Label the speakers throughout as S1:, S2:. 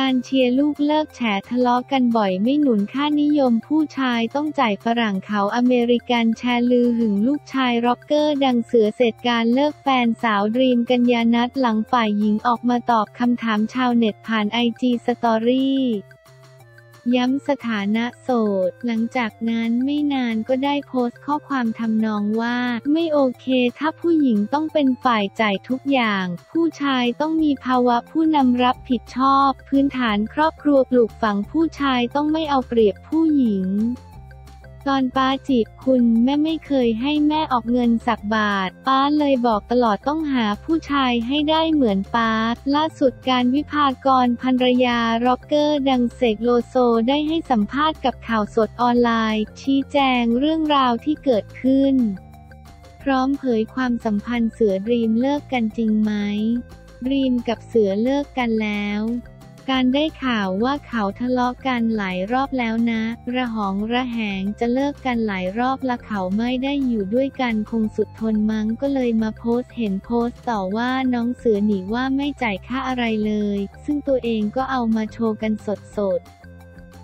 S1: กานต์เชียร์ลูกเลิกแฉทะเลาะกันบ่อยไม่หนุนค่านิยมผู้ชายต้องจ่ายฝรั่งเขาอเมริกันแชร์ลือหึงลูกชายร็อกเกอร์ดังเสือเสกกานต์เลิกแฟนสาวดรีมกัญญานัทหลังฝ่ายหญิงออกมาตอบคำถามชาวเน็ตผ่าน IG story ย้ำสถานะโสด หลังจากนั้นไม่นานก็ได้โพสต์ข้อความทำนองว่า ไม่โอเคถ้าผู้หญิงต้องเป็นฝ่ายจ่ายทุกอย่าง ผู้ชายต้องมีภาวะผู้นำรับผิดชอบ พื้นฐานครอบครัวปลูกฝังผู้ชายต้องไม่เอาเปรียบผู้หญิง ตอนป๊าจีบคุณแม่ไม่เคยให้แม่ออกเงินสักบาท ป๊าเลยบอกตลอดต้องหาผู้ชายให้ได้เหมือนป๊า ล่าสุดกานต์วิภากรภรรยาร็อกเกอร์ดังเสกโลโซได้ให้สัมภาษณ์กับข่าวสดออนไลน์ ชี้แจงเรื่องราวที่เกิดขึ้น พร้อมเผยความสัมพันธ์เสือดรีมเลิกกันจริงไหมดรีมกับเสือเลิกกันแล้ว กานต์ได้ข่าวว่าเขาทะเลาะกันหลายรอบแล้วนะ ระหองระแหงจะเลิกกันหลายรอบละเขาไม่ได้อยู่ด้วยกันคงสุดทนมั้งก็เลยมาโพสต์เห็นโพสต์ต่อว่าน้องเสือหนีว่าไม่จ่ายค่าอะไรเลย ซึ่งตัวเองก็เอามาโชว์กันสดๆ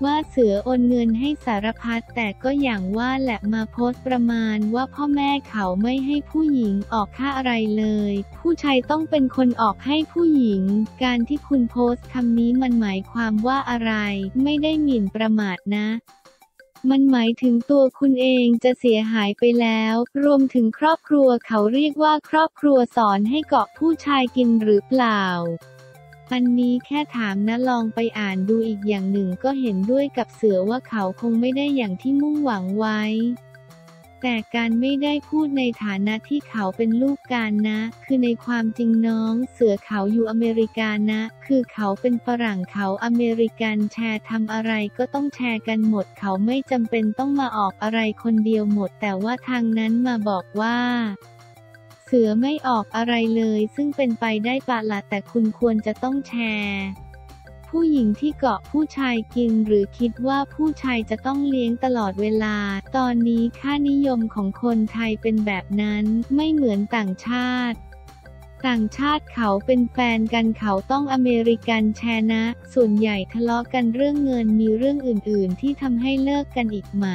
S1: ว่าเสือโอนเงินให้สารพัดแต่ก็อย่างว่าแหละมาโพสต์ประมาณว่าพ่อแม่เขาไม่ให้ผู้หญิงออกค่าอะไรเลย ผู้ชายต้องเป็นคนออกให้ผู้หญิง การที่คุณโพสต์คำนี้มันหมายความว่าอะไร ไม่ได้หมิ่นประมาทนะมันหมายถึงตัวคุณเองจะเสียหายไปแล้ว รวมถึงครอบครัวเขาเรียกว่าครอบครัวสอนให้เกาะผู้ชายกินหรือเปล่า อันนี้แค่ถามนะลองไปอ่านดูอีกอย่างหนึ่งก็เห็นด้วยกับเสือว่าเขาคงไม่ได้อย่างที่มุ่งหวังไว้ แต่การไม่ได้พูดในฐานะที่เขาเป็นลูกการนะ คือในความจริงน้องเสือเขาอยู่อเมริกานะ คือเขาเป็นฝรั่งเขาอเมริกันแชร์ทำอะไรก็ต้องแชร์กันหมด เขาไม่จำเป็นต้องมาออกอะไรคนเดียวหมด แต่ว่าทางนั้นมาบอกว่า เสือไม่ออกอะไรเลย ซึ่งเป็นไปได้ปะละแต่คุณควรจะต้องแชร์ ผู้หญิงที่เกาะผู้ชายกินหรือคิดว่าผู้ชายจะต้องเลี้ยงตลอดเวลา ตอนนี้ค่านิยมของคนไทยเป็นแบบนั้นไม่เหมือนต่างชาติต่างชาติเขาเป็นแฟนกันเขาต้องอเมริกันแชร์นะ ส่วนใหญ่ทะเลาะกันเรื่องเงินมีเรื่องอื่น ๆ ที่ทำให้เลิกกันอีกไหม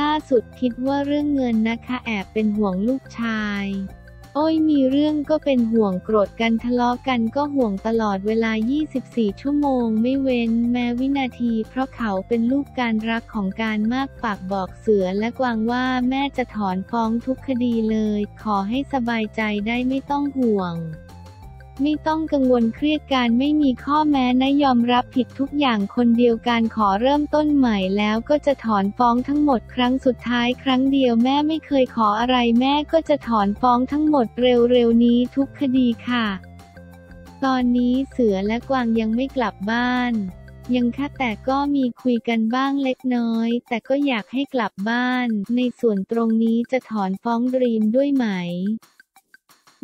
S1: ล่าสุดคิดว่าเรื่องเงินนะคะแอบเป็นห่วงลูกชาย โอ้ยมีเรื่องก็เป็นห่วงโกรธกันทะเลาะกันก็ห่วงตลอดเวลา 24 ชั่วโมงไม่เว้นแม้วินาที เพราะเขาเป็นลูกการรักของการมากปากบอกเสือและกวางว่าแม่จะถอนฟ้องทุกคดีเลย ขอให้สบายใจได้ไม่ต้องห่วง ไม่ต้องกังวลเครียดการไม่มีข้อแม้นะยอมรับผิดทุกอย่างคนเดียวการขอเริ่มต้นใหม่แล้วก็จะถอนฟ้องทั้งหมดครั้งสุดท้ายครั้งเดียวแม่ไม่เคยขออะไรแม่ก็จะถอนฟ้องทั้งหมดเร็วๆนี้ทุกคดีค่ะ ตอนนี้เสือและกวางยังไม่กลับบ้าน ยังค่ะแต่ก็มีคุยกันบ้างเล็กน้อย แต่ก็อยากให้กลับบ้าน ในส่วนตรงนี้จะถอนฟ้องดรีมด้วยไหม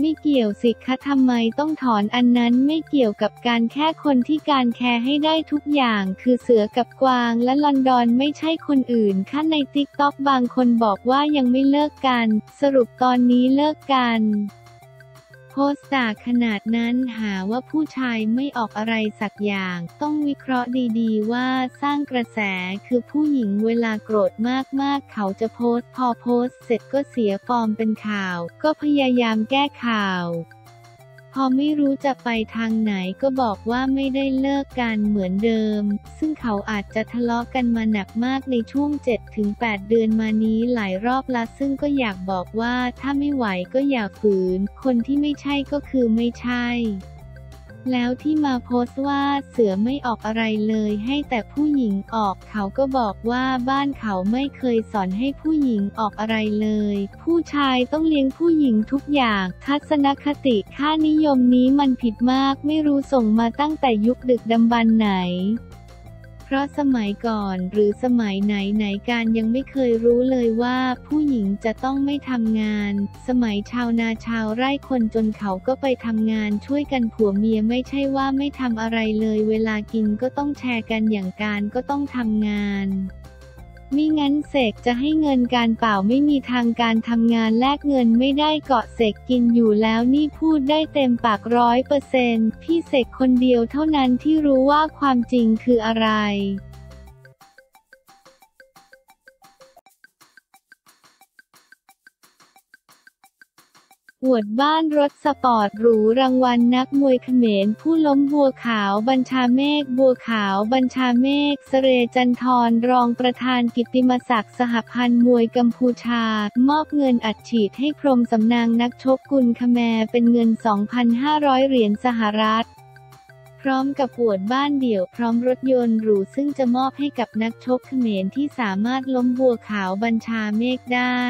S1: ไม่เกี่ยวสิคะทำไมต้องถอนอันนั้นไม่เกี่ยวกับกานต์แค่คนที่กานต์แคร์ให้ได้ทุกอย่าง คือเสือกับกวางและลอนดอนไม่ใช่คนอื่นค่ะใน TikTok บางคนบอกว่ายังไม่เลิกกัน สรุปตอนนี้เลิกกัน โพสต์ด่าขนาดนั้นหาว่าผู้ชายไม่ออกอะไรสักอย่าง ต้องวิเคราะห์ดีๆ ว่าสร้างกระแสคือผู้หญิงเวลาโกรธมากๆ เขาจะโพสต์พอโพสต์เสร็จก็เสียฟอร์มเป็นข่าว ก็พยายามแก้ข่าว อไม่รู้จะไปทางไหนก็บอกว่าไม่ได้เลิกกันเหมือนเดิม ซึ่งเขาอาจจะทะเลาะกันมาหนักมากในช่วง 7-8 เดือนมานี้หลายรอบละซึ่งก็อยากบอกว่าถ้าไม่ไหวก็อย่าฝืน คนที่ไม่ใช่ก็คือไม่ใช่ แล้วที่มาโพสต์ว่าเสือไม่ออกอะไรเลยให้แต่ผู้หญิงออกเขาก็บอกว่าบ้านเขาไม่เคยสอนให้ผู้หญิงออกอะไรเลย ผู้ชายต้องเลี้ยงผู้หญิงทุกอย่าง ทัศนคติค่านิยมนี้มันผิดมากไม่รู้ส่งมาตั้งแต่ยุคดึกดำบรรไหน เพราะสมัยก่อนหรือสมัยไหนไหนการยังไม่เคยรู้เลยว่า ผู้หญิงจะต้องไม่ทำงาน สมัยชาวนาชาวไร่คนจนเขาก็ไปทำงานช่วยกันผัวเมียไม่ใช่ว่าไม่ทำอะไรเลย เวลากินก็ต้องแชร์กันอย่างการก็ต้องทำงาน มิงั้นเสกจะให้เงินการเปล่าไม่มีทางการทำงานแลกเงินไม่ได้เกาะเสกกินอยู่แล้วนี่พูดได้เต็มปากร้อยเปอร์เซนต์พี่เสกคนเดียวเท่านั้นที่รู้ว่าความจริงคืออะไร อวดบ้านรถสปอร์ตหรูรางวัลนักมวยเขมรผู้ล้มบัวขาวบัญชาเมฆบัวขาวบัญชาเมฆเสเรจันทรรองประธานกิตติมศักดิ์สหพันธ์มวยกัมพูชา มอบเงินอัดฉีดให้พรมสำนางนักชกกุนขแมร์เป็นเงิน 2,500 เหรียญสหรัฐพร้อมกับอวดบ้านเดี่ยวพร้อมรถยนต์หรูซึ่งจะมอบให้กับนักชกเขมรที่สามารถล้มบัวขาวบัญชาเมฆได้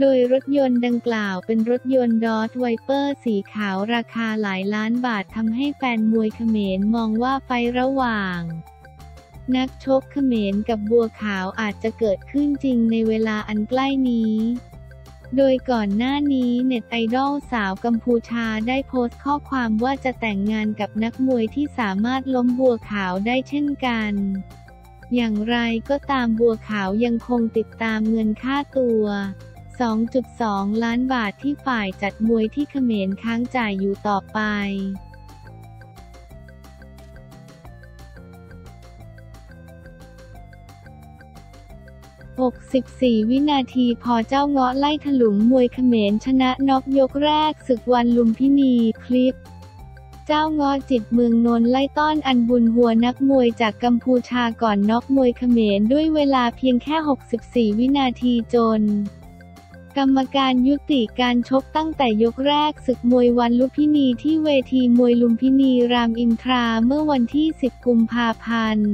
S1: โดยรถยนต์ดังกล่าวเป็นรถยนต์ดอทไวเปอร์สีขาวราคาหลายล้านบาททำให้แฟนมวยเขมรมองว่าไฟระหว่าง นักชกเขมรกับบัวขาวอาจจะเกิดขึ้นจริงในเวลาอันใกล้นี้โดยก่อนหน้านี้เน็ตไอดอลสาวกัมพูชาได้โพสต์ข้อความว่าจะแต่งงานกับนักมวยที่สามารถล้มบัวขาวได้เช่นกัน อย่างไรก็ตามบัวขาวยังคงติดตามเงินค่าตัว 2.2 ล้านบาทที่ฝ่ายจัดมวยที่เขมรค้างจ่ายอยู่ต่อไป64 วินาทีพอเจ้าเงาะไล่ถลุงมวยเขมรชนะน็อกยกแรกศึกวันลุมพินีคลิป เจ้าเงาะจิตเมืองนนไล่ต้อนอันบุญหัวนักมวยจากกัมพูชาก่อนน็อกมวยเขมรด้วยเวลาเพียงแค่ 64 วินาทีจน กรรมการยุติการชกตั้งแต่ยกแรกศึกมวยวันลุมพินีที่เวทีมวยลุมพินีรามอินทราเมื่อวันที่ 10 กุมภาพันธ์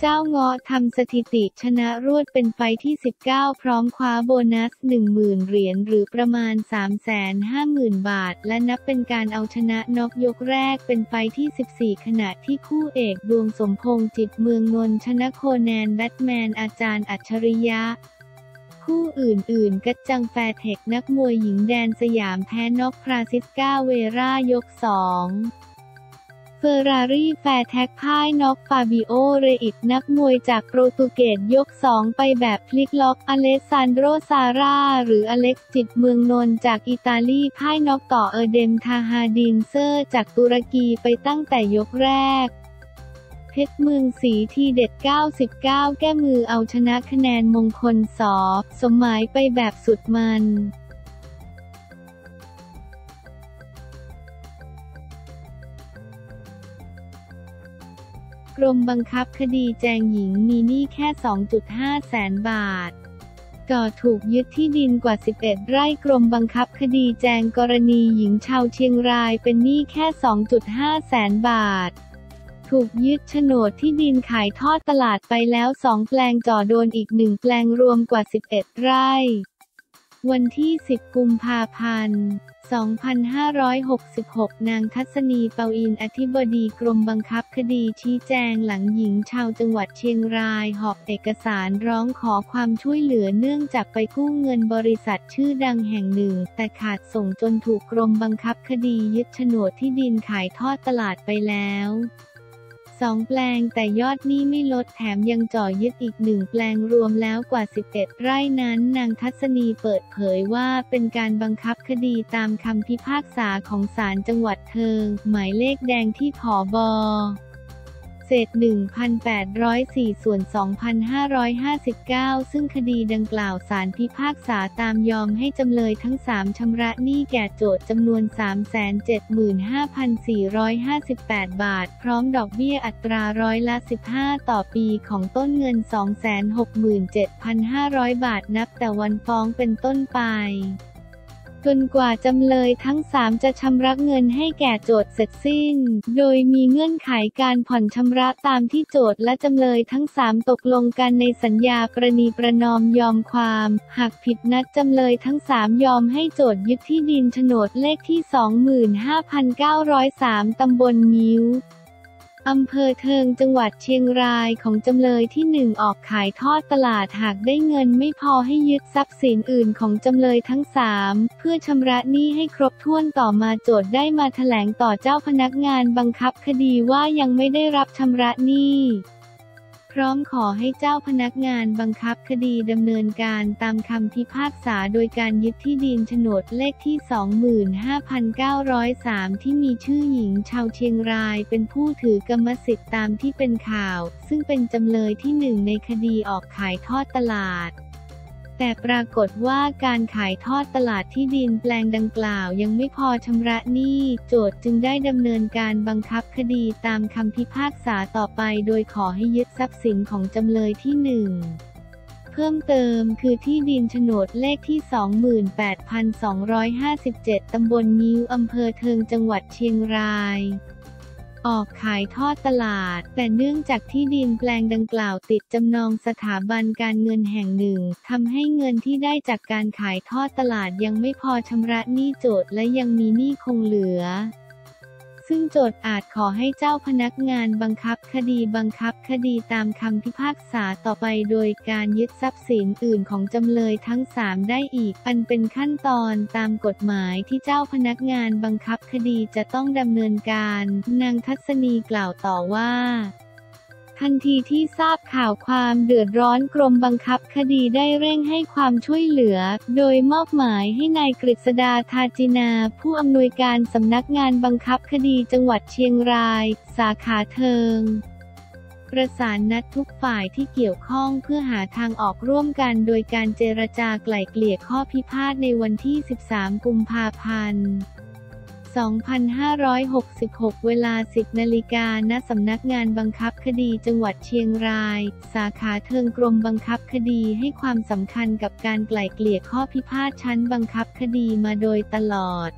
S1: เจ้าเงาะทำสถิติชนะรวดเป็นไฟที่ 19 พร้อมคว้าโบนัส 10,000 เหรียญหรือประมาณ 350,000 บาท และนับเป็นการเอาชนะนอกยกแรกเป็นไฟต์ที่ 14 ขณะที่คู่เอกดวงสมพงษ์จิตเมืองนนชนะโคแนนแบทแมนอาจารย์อัจฉริยะ คู่อื่นๆ กัจจังแฟเทคนักมวยหญิงแดนสยามแพ้น็อกฟราซิสกาเวรายกสองเฟอร์รารี่แฟแท็กพ่ายน็อกฟาบิโอ เรอิกนักมวยจากโปรตุเกสยกสองไปแบบพลิกล็อกอเลซานโดซาร่า หรืออเล็กจิตเมืองนนจากอิตาลีพ่ายน็อกต่อเอเดมทาฮาดินเซอร์ จากตุรกีไปตั้งแต่ยกแรก เพชรเมืองสีทีเด็ด 99 แก้มือเอาชนะคะแนนมงคลสอบสมหมายไปแบบสุดมันกรมบังคับคดีแจงหญิงมีหนี้แค่ 2.5 แสนบาท ก่อถูกยึดที่ดินกว่า 11 ไร่กรมบังคับคดีแจงกรณีหญิงชาวเชียงรายเป็นหนี้แค่ 2.5 แสนบาท ถูกยึดโฉนดที่ดินขายทอดตลาดไปแล้วสองแปลงจ่อโดนอีกหนึ่งแปลงรวมกว่า 11 ไร่ วันที่ 10 กุมภาพันธ์ 2566 นางทัศนีเปาอินอธิบดีกรมบังคับคดีชี้แจงหลังหญิงชาวจังหวัดเชียงรายหอบเอกสารร้องขอความช่วยเหลือเนื่องจากไปกู้เงินบริษัทชื่อดังแห่งหนึ่ง แต่ขาดส่งจนถูกกรมบังคับคดียึดโฉนดที่ดินขายทอดตลาดไปแล้ว สองแปลงแต่ยอดนี้ไม่ลดแถมยังจ่อยึดอีกหนึ่งแปลงรวมแล้วกว่า 11 ไร่นั้น นางทัศนีเปิดเผยว่าเป็นการบังคับคดีตามคำพิพากษาของศาลจังหวัดเทิง หมายเลขแดงที่ผอบอ เศษ 1,804 ส่วน 2,559 ซึ่งคดีดังกล่าวศาลพิพากษาตามยอมให้จำเลยทั้ง 3ชำระหนี้แก่โจทย์จำนวน 375,458 บาท พร้อมดอกเบี้ยอัตราร้อยละ 15 ต่อปีของต้นเงิน 267,500 บาทนับแต่วันฟ้องเป็นต้นไป จนกว่าจำเลยทั้งสามจะชำระเงินให้แก่โจทย์เสร็จสิ้น โดยมีเงื่อนไขการผ่อนชำระตามที่โจทย์และจำเลยทั้งสามตกลงกันในสัญญาประนีประนอมยอมความ หากผิดนัดจำเลยทั้งสามยอมให้โจทย์ยึดที่ดินโฉนดเลขที่ 25,903 ตำบลงิ้ว อำเภอเทิงจังหวัดเชียงรายของจำเลยที่หนึ่งออกขายทอดตลาดหากได้เงินไม่พอให้ยึดทรัพย์สินอื่นของจำเลยทั้งสามเพื่อชำระหนี้ให้ครบถ้วนต่อมาโจทย์ได้มาแถลงต่อเจ้าพนักงานบังคับคดีว่ายังไม่ได้รับชำระหนี้ พร้อมขอให้เจ้าพนักงานบังคับคดีดำเนินการตามคำพิพากษาโดยการยึดที่ดินโฉนดเลขที่ 25,903 ที่มีชื่อหญิงชาวเชียงรายเป็นผู้ถือกรรมสิทธิ์ตามที่เป็นข่าว ซึ่งเป็นจำเลยที่หนึ่งในคดีออกขายทอดตลาด แต่ปรากฏว่าการขายทอดตลาดที่ดินแปลงดังกล่าวยังไม่พอชำระหนี้ โจทก์จึงได้ดำเนินการบังคับคดีตามคำพิพากษาต่อไป โดยขอให้ยึดทรัพย์สินของจำเลยที่หนึ่งเพิ่มเติมคือที่ดินโฉนดเลขที่ 28,257 ตำบลนิ้ว อำเภอเทิงจังหวัดเชียงราย ออกขายทอดตลาด แต่เนื่องจากที่ดินแปลงดังกล่าวติดจำนองสถาบันการเงินแห่งหนึ่งทำให้เงินที่ได้จากการขายทอดตลาดยังไม่พอชำระหนี้โจทย์และยังมีหนี้คงเหลือ ซึ่งโจทย์อาจขอให้เจ้าพนักงานบังคับคดีบังคับคดีตามคำพิพากษาต่อไปโดยการยึดทรัพย์สินอื่นของจำเลยทั้งสามได้อีก อันเป็นขั้นตอนตามกฎหมายที่เจ้าพนักงานบังคับคดีจะต้องดำเนินการ นางทัศนีกล่าวต่อว่า ทันทีที่ทราบข่าวความเดือดร้อนกรมบังคับคดีได้เร่งให้ความช่วยเหลือ โดยมอบหมายให้นายกฤษดาทาจินา ผู้อำนวยการสำนักงานบังคับคดีจังหวัดเชียงราย สาขาเทิงประสานนัดทุกฝ่ายที่เกี่ยวข้องเพื่อหาทางออกร่วมกันโดยการเจรจาไกล่เกลี่ยข้อพิพาทในวันที่ 13 กุมภาพันธ์ 2566 เวลา 10 นาฬิกา ณ สำนักงานบังคับคดีจังหวัดเชียงราย สาขาเทิงกรมบังคับคดีให้ความสำคัญกับการไกล่เกลี่ยข้อพิพาทชั้นบังคับคดีมาโดยตลอด